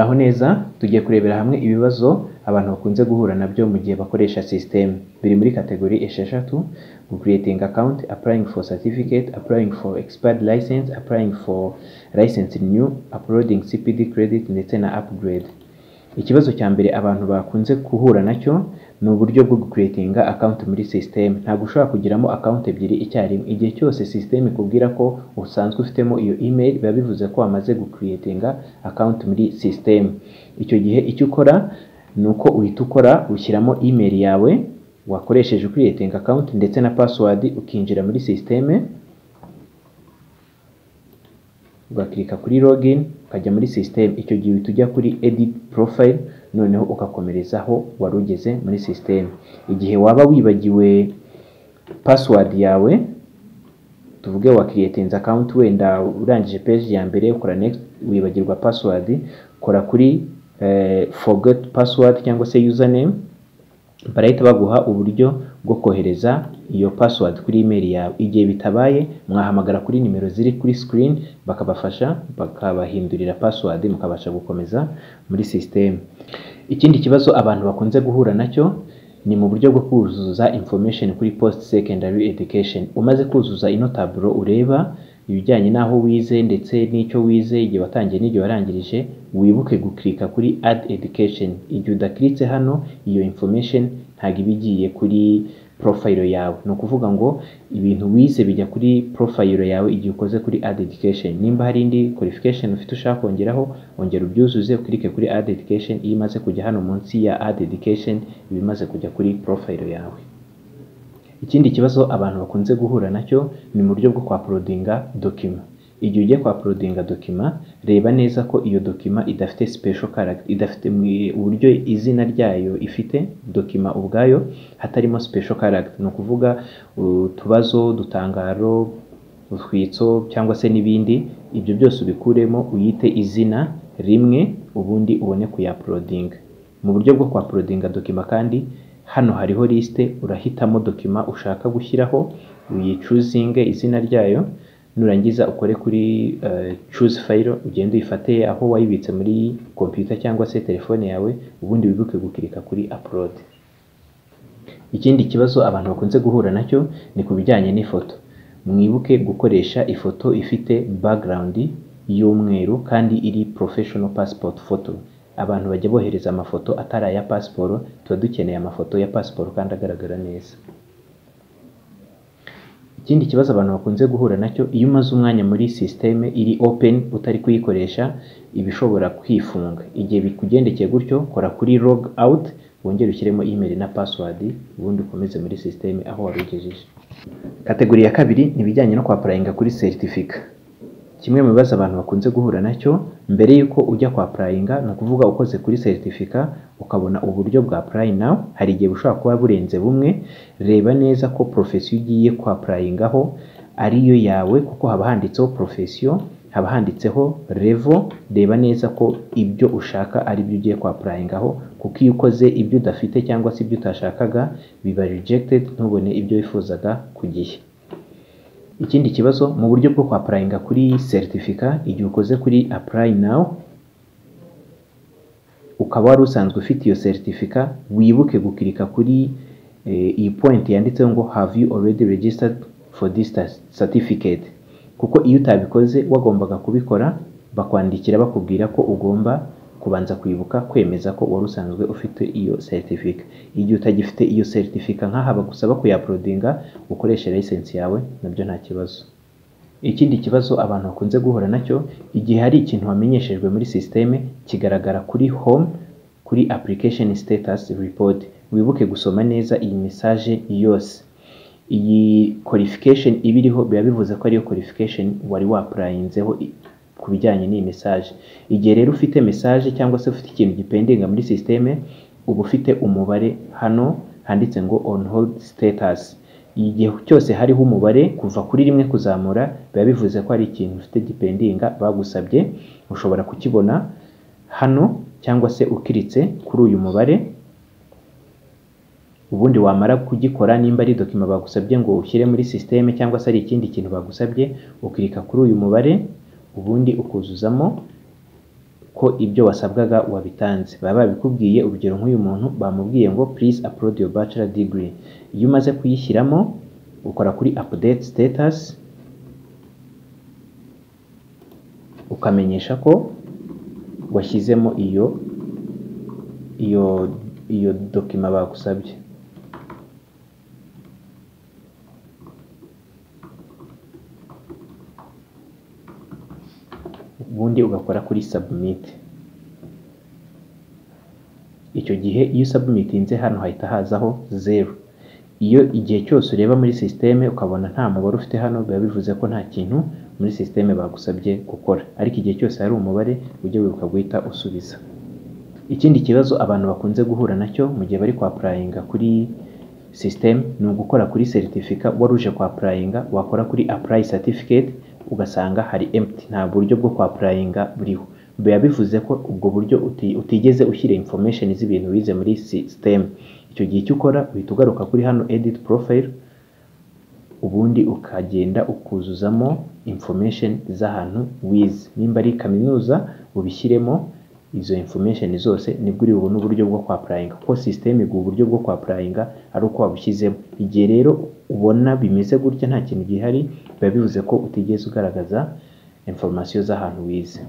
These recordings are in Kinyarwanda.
muraho neza tugiye kurebera hamwe ibibazo abantu bakunze guhura na byo mu gihe bakoresha sisiteme biri muri kategori esheshatu creating account applying for certificate applying for expired license applying for license new uploading cpd credit ndetse na upgrade. Ikibazo cya mbere abantu bakunze guhura na cyo ni uburyo bwo gucreatinga account muri system. Ntabwo ushobora kugiramo account ebyiri icyarimwe. Igihe cyose system ikubwira ko usanzwe ufitemo iyo email biba bivuze ko wamaze gucreatinga account muri system. Icyo gihe icyo ukora ni uko uhita ukora ushyiramo email yawe wakoresheje creating account ndetse na password ukinjira muri system ugakirika kuri login ukajya muri system icyo gihe uhita ujya kuri edit profile noneho ugakomerezaho wari ugeze muri system. Igihe waba wibagiwe password yawe tuvuge wa creating account wenda urangije page ya mbere ukora next wibagirwa password kora kuri eh, forget password cyangwa se username barahita baguha uburyo bwo kohereza iyo password kuri email yawe. Igihe bitabaye mwahamagara kuri nimero ziri kuri screen bakabafasha bakabahindurira password mukabasha gukomeza muri system. Ikindi kibazo abantu bakunze guhura na cyo ni mu buryo bwo kuzuza information kuri post secondary education. Umaze kuzuza ino taburo ureba ibijyanye n'aho wize ndetse n'icyo wize igihe watangiye n'igihe warangirije wibuke gukirika kuri add education. Igihe udakiritse hano iyo information ntabwo iba igiye kuri profile yawe. Ni ukuvuga ngo ibintu wize bijya kuri profile yawe igihe ukoze kuri add education. Nimba hari indi qualification ufite ushaka kongeraho ongera ubyuzuze ukirike kuri add education. Iyo imaze kujya hano munsi ya add education iba imaze kujya kuri profile yawe. Ikindi kibazo abantu bakunze guhura na cyo ni mu buryo bwo kwapulodinga dokima igihe ugiye kwapulodinga dokima reba neza ko iyo dokima idafite special character idafite uburyo izina ryayo ifite dokima ubwayo hatarimo special character. Ni ukuvuga utubazo udutangaro utwitso cyangwa se n'ibindi ibyo byose ubikuremo uyite izina rimwe ubundi ubone kuyapulodinga mu buryo bwo kwapulodinga dokima kandi hano hariho lisite urahitamo dokima ushaka gushyiraho uyicuzinge izina ryayo nurangiza ukore kuri uh, choose file ugende uyifate aho wayibitse muri computer cyangwa se telefone yawe ubundi wibuke gukirika kuri upload. Ikindi kibazo abantu bakunze guhura na cyo ni ku bijyanye n'ifoto. Mwibuke gukoresha ifoto ifite background y'umweru kandi iri professional passport photo. Abantu bajya bohereza amafoto atari aya pasiporo tuba dukeneye amafoto ya pasiporo kandi agaragara neza. Ikindi kibazo abantu bakunze guhura na cyo iyo umaze umwanya muri sisiteme iri open utari kuyikoresha iba ishobora kwifunga. Igihe bikugendekeye gutyo kora kuri log out wongere ushyiremo email na password ubundi ukomeze muri sisiteme aho wari ugejeje kategori ya kabiri ni ibijyanye no kwapurayinga kuri seritifika kimwe mu bibazo abantu bakunze guhura na cyo mbere y'uko ujya kwa purayinga ni ukuvuga ukoze kuri seritifika ukabona uburyo bwa purayi nawu hari igihe bushobora kuba burenze bumwe. Reba neza ko porofesiyo ugiye kwa purayingaho ariyo yawe kuko haba handitseho porofesiyo haba handitseho revo reba neza ko ibyo ushaka ari byo ugiye kwa purayingaho kuko iyo ukoze ibyo udafite cyangwa se ibyo utashakaga biba rejected ntubone ibyo wifuzaga ku gihe. Ikindi kibazo mu buryo bwo kwapurayinga kuri seritifika igihe ukoze kuri apply now ukaba wari usanzwe ufite iyo seritifika wibuke gukirika kuri iyi point yanditseho ngo have you already registered for this certificate? Kuko iyo utabikoze wagombaga kubikora bakwandikira bakubwira ko ugomba kubanza kwibuka kwemeza ko wari usanzwe ufite iyo seritifika igihe utagifite iyo seritifika nk'aha bagusaba kuyapulodinga ukoreshe license yawe na byo nta kibazo. Ikindi kibazo abantu bakunze guhura na cyo igihe hari ikintu wamenyeshejwe muri sisiteme kigaragara kuri home kuri application status report. Wibuke gusoma neza iyi message yose. Iyi qualification iba iriho biba bivuze ko ariyo qualification wari wapurayinzeho ku bijyanye n'iyi message. Igihe rero ufite message cyangwa se ufite ikintu gipendinga muri sisiteme uba ufite umubare. Hano handitse ngo on hold status. Igihe cyose hariho umubare kuva kuri rimwe kuzamura biba bivuze ko hari ikintu ufite gipendinga bagusabye ushobora kukibona hano cyangwa se ukiritse kuri uyu mubare. Ubundi wamara kugikora nimba ari dokima bagusabye ngo ushyire muri sisiteme cyangwa se ari ikindi kintu bagusabye ukirika kuri uyu mubare. Ubundi ukuzuzamo ko ibyo wasabwaga wabitanze. Baba babikubwiye urugero nk'uyu muntu bamubwiye ngo please upload your bachelor degree. Iyo umaze kuyishyiramo ukora kuri update status ukamenyesha ko washyizemo iyo iyo iyo dokima bagusabye ubundi ugakora kuri submit. Icyo gihe iyo usabumitinze hano hahita hazaho zeru iyo igihe cyose ureba muri sisiteme ukabona nta mubare ufite hano biba bivuze ko nta kintu muri sisiteme bagusabye gukora. Ariko igihe cyose hari umubare ujye wibuka guhita usubiza. Ikindi kibazo abantu bakunze guhura na cyo mu gihe bari kwapurayinga kuri sisiteme ni ugukora kuri seritifika wari uje kwapurayinga wakora kuri apurayi satifiketi ugasanga hari empty. Nta buryo bwo kwapurayinga buriho. Biba bivuze ko ubwo buryo uti- utigeze ushyira information z'ibintu wize muri system. Icyo gihe icyo ukora uhita ugaruka kuri hano edit profile ubundi ukagenda ukuzuzamo information z'ahantu wize. Nimba ari kaminuza ubishyiremo izo information zose ni bwo uri bubone uburyo bwo kwapurayinga kuko system iguha uburyo bwo kwapurayinga ari uko wabushyizemo. Igihe rero ubona bimeze gutya nta kintu gihari biba bivuze ko utigeze ugaragaza information z'ahantu wize.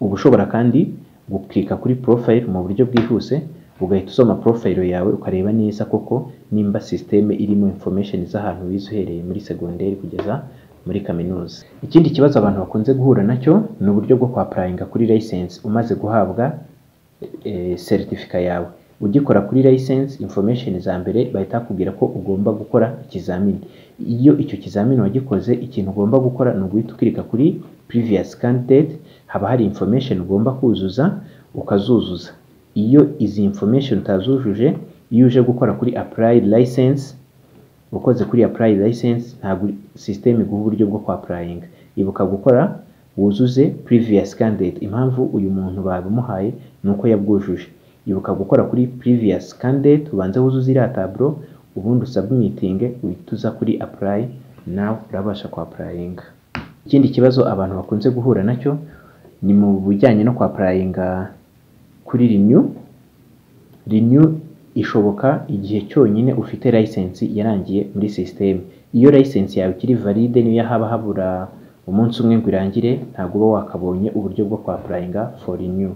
Uba ushobora kandi gukirika kuri profile mu buryo bwihuse ugahita usoma profile yawe ukareba neza koko nimba sisiteme irimo information z'ahantu wize uhereye muri segonderi kugeza muri kaminuza. Ikindi kibazo abantu bakunze guhura na cyo ni uburyo bwo kwapurayinga kuri license umaze guhabwa eh, seritifika yawe. Ugikora kuri license information za mbere bahita bakubwira ko ugomba gukora ikizamini. Iyo icyo kizamini wagikoze ikintu ugomba gukora ni uguhita ukirika kuri previous candidate haba hari information ugomba kuzuza ukazuzuza. Iyo izi information utazujuje iyo uje gukora kuri apply license ukoze kuri apply license ntabwo system iguha uburyo bwo kwapurayinga ibuka gukora wuzuze previous candidate. Impamvu uyu muntu babimuhaye ni uko yabwujuje. Ibuka gukora kuri previous candidate ubanze wuzuze iriya taburo ubundi usubmitinge uhita uza kuri apply nawe urabasha kwapurayinga ikindi kibazo abantu bakunze guhura na cyo ni mu bijyanye no kwapurayinga kuri renew. Renew ishoboka igihe cyonyine ufite license yarangiye muri system. Iyo license yawe ikiri valide niyo haba habura umunsi umwe ngo irangire ntabwo uba wakabonye uburyo bwo kwapurayinga for renew.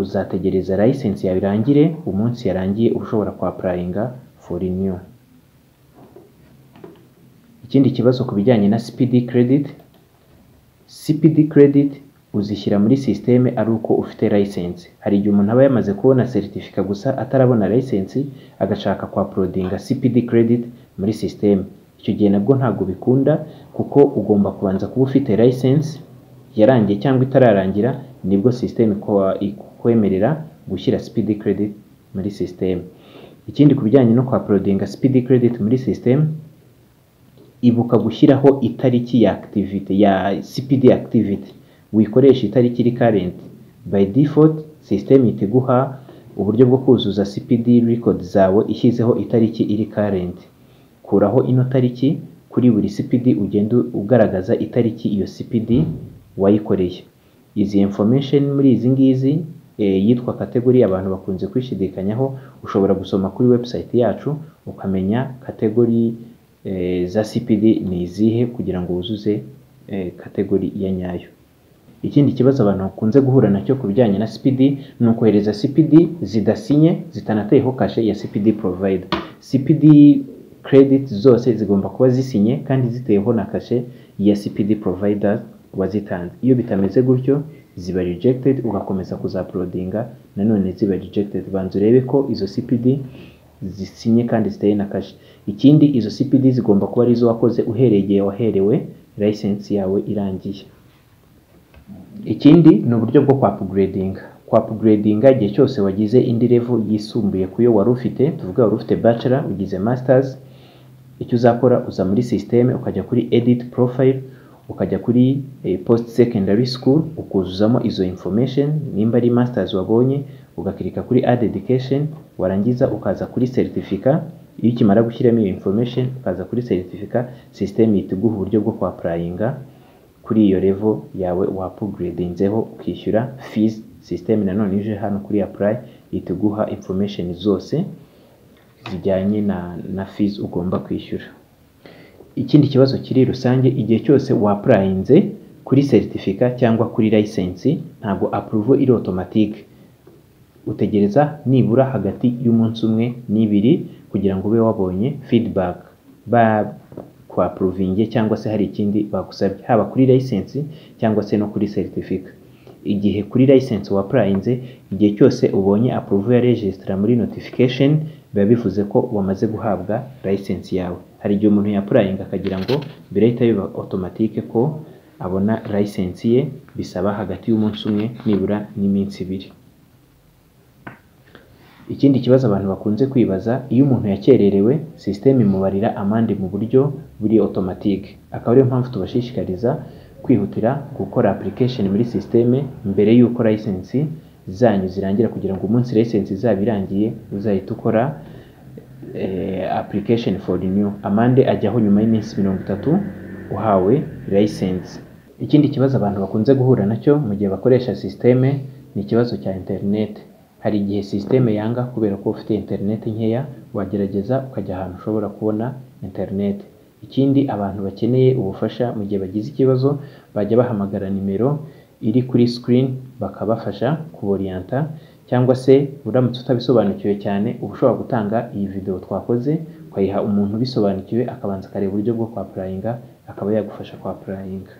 Uzategereza license yawe irangire umunsi yarangiye ushobora kwapurayinga for renew. Ikindi kibazo ku bijyanye na CPD credit CPD credit uzishyira muri sisiteme ari uko ufite license. Hari igihe umuntu aba yamaze kubona seritifika gusa atarabona license agashaka kwa prodinga CPD credit muri sisiteme icyo gihe nabwo ntabwo bikunda kuko ugomba kubanza kuba ufite license yarangiye cyangwa itararangira ni bwo sisiteme ikwemerera gushyira CPD credit muri sisiteme ikindi ku bijyanye no kwa prodinga CPD credit muri sisiteme ibuka gushyiraho itariki ya activity ya CPD activity. Wikoresha itariki iri current. By default system ihita iguha uburyo bwo kuzuza CPD record zawe ishyizeho itariki iri current. Kuraho ino tariki kuri buri CPD ugenda ugaragaza itariki iyo CPD wayikoreye. Izi information muri izi ngizi e, yitwa kategori abantu bakunze kwishidikanyaho ushobora gusoma kuri website yacu ukamenya kategori e, za CPD ni izihe kugira ngo wuzuze kategori ya nyayo. Ikindi kibazo abantu bakunze guhura na cyo ku bijyanye na CPD ni ukohereza CPD zidasinye zitanateyeho kashe ya CPD provider CPD credit zose zigomba kuba zisinye kandi ziteyeho na kashe ya CPD provider wazitanze. Iyo bitameze gutyo ziba rejected ugakomeza kuzaprodinga nanone ziba rejected. Banza urebe ko izo CPD zisinye kandi ziteye na kashe ikindi izo CPD zigomba kuba ari zo wakoze uhereye igihe waherewe license yawe irangiye. Ikindi ni uburyo bwo kwa upgradinga kwa upgradinga igihe cyose wagize indi level yisumbuye ku yo wari ufite tuvuga wari ufite bachelor ugize masters icyo uzakora uza muri system ukajya kuri edit profile ukajya kuri eh, post secondary school ukuzuzamo izo information nimba ari masters wabonye ugakirika kuri add education warangiza ukaza kuri certificate iyo ukimara gushyiramo iyo information ukaza kuri certificate system ihita iguha uburyo bwo kwa applyinga kuri iyo level yawe wapugredinzeho ukishyura fees system. Nanone ije hano kuri apply ihita iguha information zose zijyanye na, na fees ugomba kwishyura. Ikindi kibazo kiri rusange igihe cyose wapurayinze kuri certificate cyangwa kuri license ntabwo approval iri automatique utegereza nibura hagati y'umunsi umwe n'ibiri kugira ngo ube wabonye feedback. Ba kwapuruvinge cyangwa se hari ikindi bagusabye haba kuri license cyangwa se no kuri certificate. Igihe kuri license wapurayinze igihe cyose ubonye approval ya registra muri notification biba bivuze ko wamaze guhabwa license yawe. Hari igihe umuntu yapurayinga akagira ngo mbere ahita biba automatique ko abona license ye bisaba hagati y'umunsi umwe nibura n'iminsi ibiri. Ikindi kibazo abantu bakunze kwibaza iyo umuntu yakererewe sisiteme imubarira amande mu buryo buri automatique akaba ariyo mpamvu tubashishikariza kwihutira gukora application muri sisiteme mbere y'uko license zanyu zirangira kugira ngo umunsi license izaba irangiye uzahita ukora eh, application for renew. Amande ajyaho nyuma y'iminsi mirongo itatu uhawe license. Ikindi kibazo abantu bakunze guhura na cyo mu gihe bakoresha sisiteme ni ikibazo cya internet. Hari igihe sisiteme yanga kubera ko ufite internet nkeya wagerageza ukajya ahantu ushobora kubona internet. Ikindi abantu bakeneye ubufasha mu gihe bagize ikibazo bajya bahamagara nimero iri kuri screen bakabafasha kuboriyanta cyangwa se uramutse utabisobanukiwe cyane uba ushobora gutanga iyi video twakoze ukayiha umuntu ubisobanukiwe akabanza akareba uburyo bwo kwapurayinga akaba yagufasha kwapurayinga